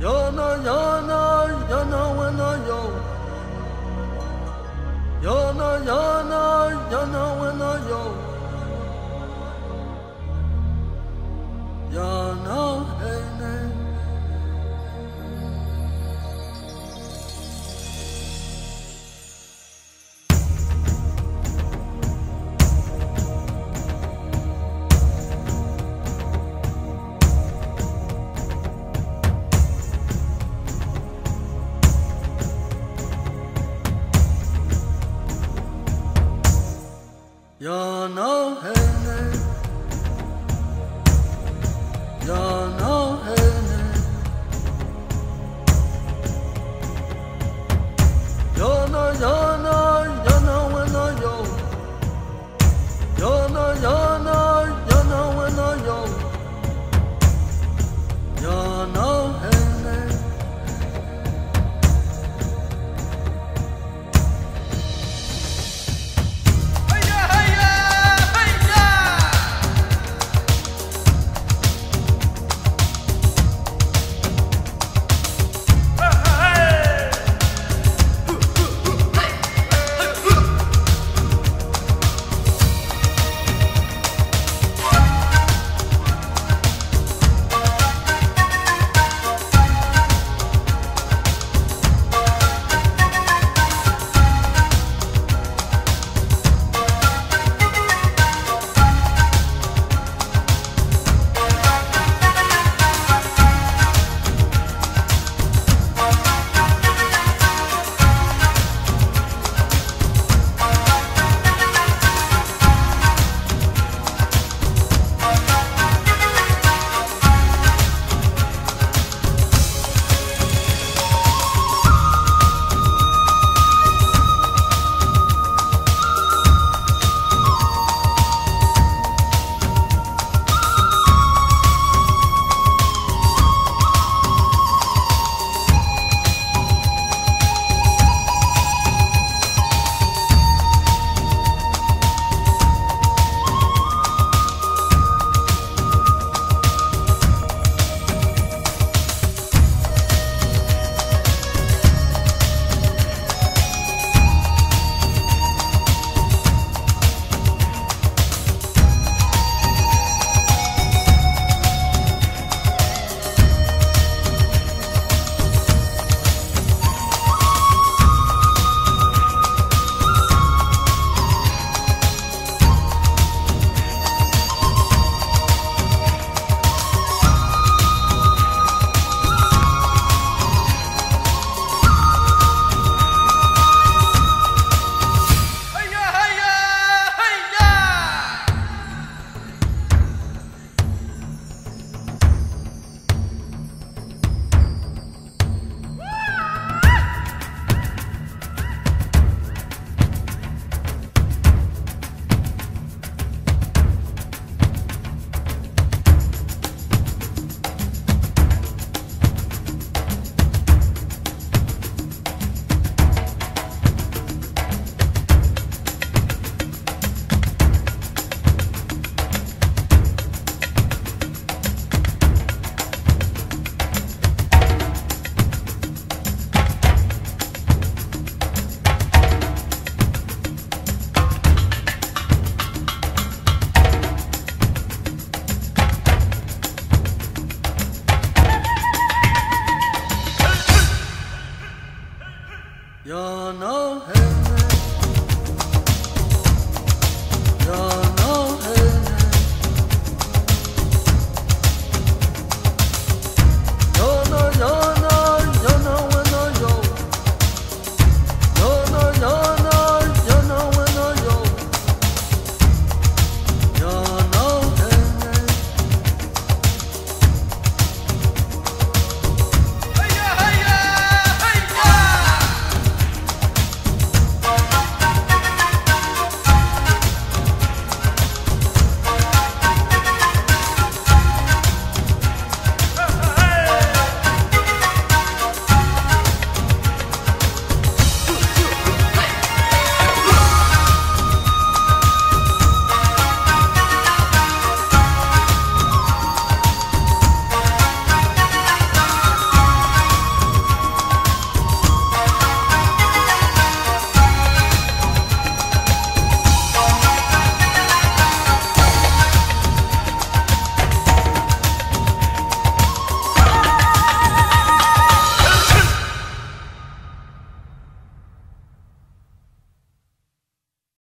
Yana yana yana wana yo. Yana yana yana wana